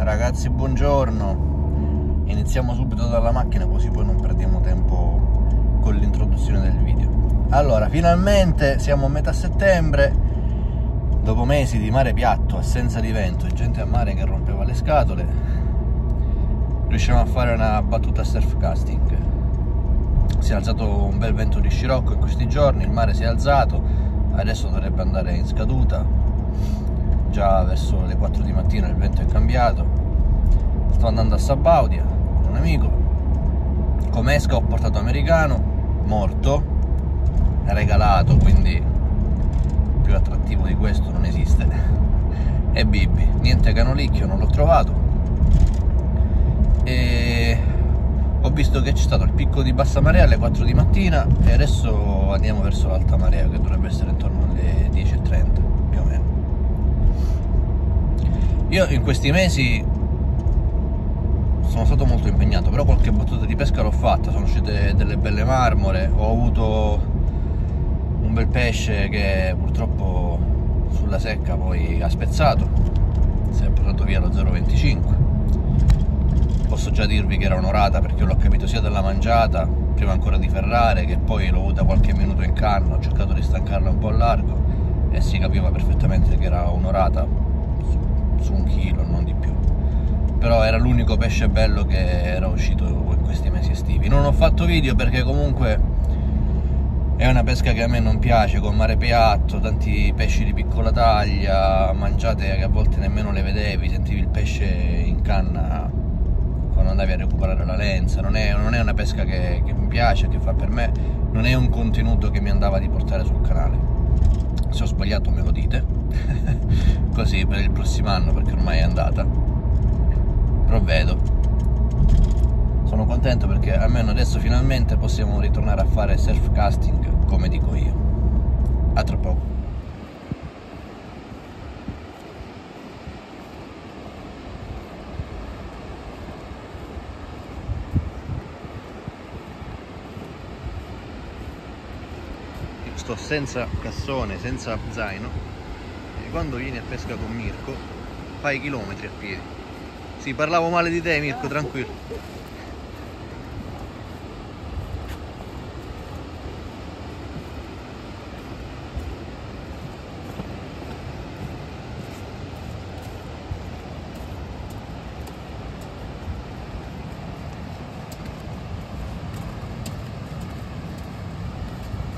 Ragazzi, buongiorno. Iniziamo subito dalla macchina così poi non perdiamo tempo con l'introduzione del video. Allora, finalmente siamo a metà settembre. Dopo mesi di mare piatto, assenza di vento e gente a mare che rompeva le scatole, riusciamo a fare una battuta surfcasting. Si è alzato un bel vento di scirocco in questi giorni, il mare si è alzato, adesso dovrebbe andare in scaduta già verso le 4 di mattina il vento è cambiato. Sto andando a Sabaudia un amico. Come esca ho portato americano morto regalato quindi più attrattivo di questo non esiste. E Bibi niente canolicchio non l'ho trovato. E ho visto che c'è stato il picco di bassa marea alle 4 di mattina e adesso andiamo verso l'alta marea che dovrebbe essere intorno alle 10.30 io in questi mesi sono stato molto impegnato però qualche battuta di pesca l'ho fatta sono uscite delle belle marmore ho avuto un bel pesce che purtroppo sulla secca poi ha spezzato si è portato via lo 0,25 posso già dirvi che era onorata perché l'ho capito sia dalla mangiata prima ancora di ferrare che poi l'ho avuta qualche minuto in canna ho cercato di stancarla un po' a largo e si capiva perfettamente che era onorata su, un chilo non di più. Però era l'unico pesce bello che era uscito in questi mesi estivi. Non ho fatto video perché comunque è una pesca che a me non piace con mare piatto, tanti pesci di piccola taglia, mangiate che a volte nemmeno le vedevi, sentivi il pesce in canna quando andavi a recuperare la lenza, non è, non è una pesca che, che, mi piace, che fa per me, non è un contenuto che mi andava di portare sul canale. Se ho sbagliato me lo dite, così per il prossimo anno perché ormai è andata, provvedo. Sono contento perché almeno adesso finalmente possiamo ritornare a fare surf casting come dico io. A tra poco. sto senza cassone, senza zaino e quando vieni a pesca con Mirko fai chilometri a piedi. Sì, parlavo male di te Mirko, tranquillo.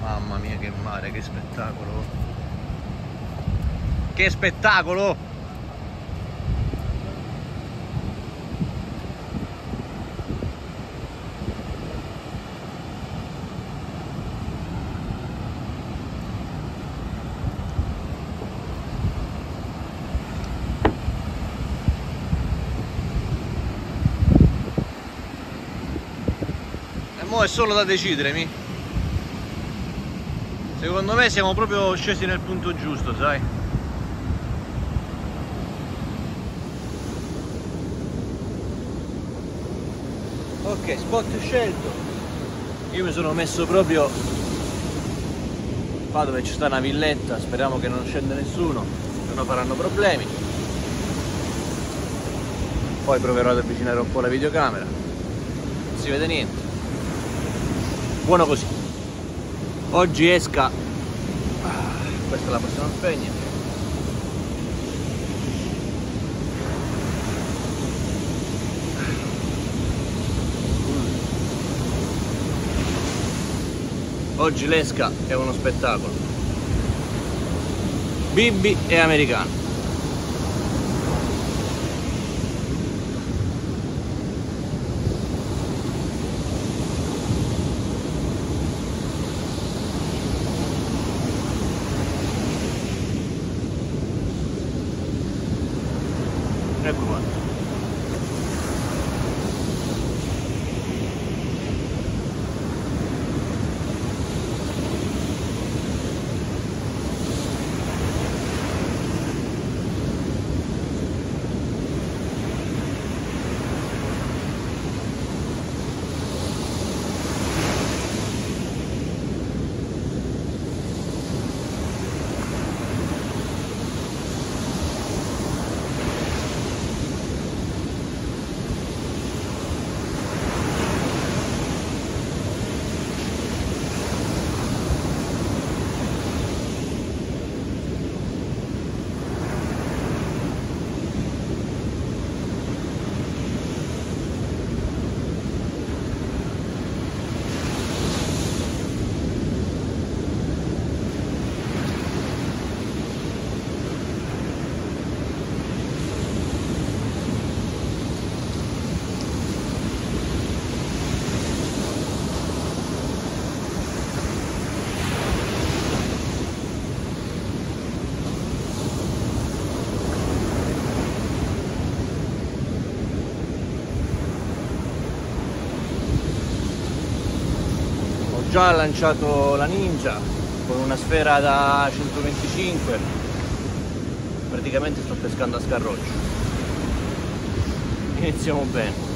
Mamma mia che mare, che spettacolo! Che spettacolo! È solo da decidere, mi? Secondo me siamo proprio scesi nel punto giusto, sai? Spot scelto. Io mi sono messo proprio qua dove ci sta una villetta, speriamo che non scenda nessuno, se no faranno problemi. Poi proverò ad avvicinare un po' la videocamera. Non si vede niente. Buono così oggi esca questa la possiamo spegnere oggi l'esca è uno spettacolo. Bibi e americano già lanciato la ninja con una sfera da 125 praticamente sto pescando a scarroccio. Iniziamo bene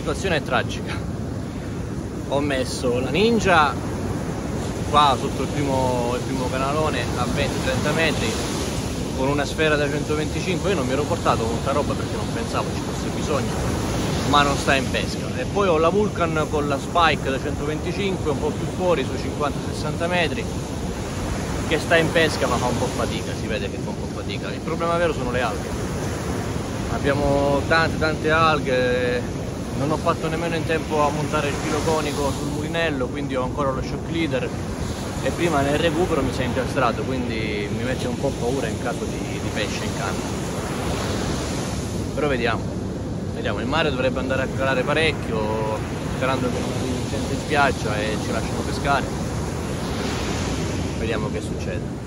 situazione è tragica. Ho messo la ninja qua sotto il primo, il primo canalone a 20-30 metri con una sfera da 125 io non mi ero portato molta roba perché non pensavo ci fosse bisogno ma non sta in pesca. E poi ho la Vulcan con la Spike da 125 un po' più fuori sui 50-60 metri che sta in pesca ma fa un po' fatica si vede che fa un po' fatica. Il problema vero sono le alghe. Abbiamo tante tante alghe non ho fatto nemmeno in tempo a montare il filo conico sul mulinello quindi ho ancora lo shock leader. E prima nel recupero mi si è incastrato quindi mi mette un po' paura in caso di, di pesce in canna. Però vediamo. Vediamo il mare dovrebbe andare a calare parecchio sperando che non si sente in spiaggia e ci lasciano pescare. Vediamo che succede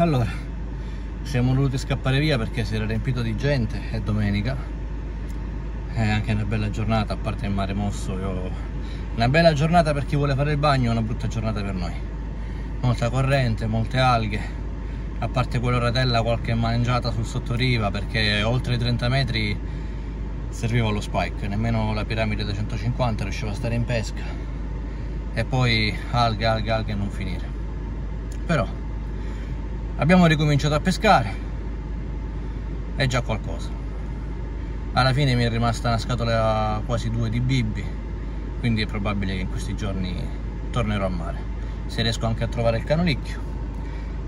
allora siamo dovuti scappare via perché si era riempito di gente è domenica. È anche una bella giornata a parte il mare mosso io... una bella giornata per chi vuole fare il bagno una brutta giornata per noi. Molta corrente molte alghe a parte quella ratella qualche mangiata sul sottoriva perché oltre i 30 metri serviva lo spike nemmeno la piramide da 150 riusciva a stare in pesca. E poi alghe alghe alghe non finire. Però abbiamo ricominciato a pescare. È già qualcosa. Alla fine mi è rimasta una scatola quasi due di bibbi quindi è probabile che in questi giorni tornerò a mare se riesco anche a trovare il canolicchio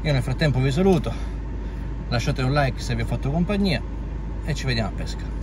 io nel frattempo vi saluto lasciate un like se vi ho fatto compagnia e ci vediamo a pesca